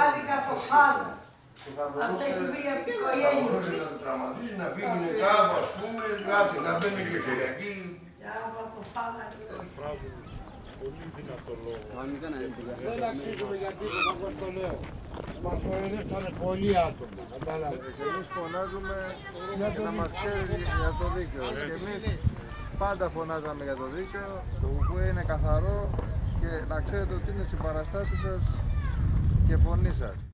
Άδικα το χάσανε. που θα Αυτό έχει μπορούσε πήγε από την Θα οικογένεια. μπορούσε να το τραυματίσει, να πήγαινε κάπου, ας πούμε, κάτι, να μπαίνει και Κυριακή. Για να το πάμε. Δεν αξίζουμε για τίποτα, όπως το λέω. Μας κοροϊδεύτανε πολλοί άτομα, κατάλαβες. Και εμείς φωνάζουμε για να μας ξέρει για το δίκαιο. Και εμείς πάντα φωνάζαμε για το δίκαιο, το που είναι καθαρό και να ξέρετε ότι είναι συμπαραστάτης σας και φωνή σας.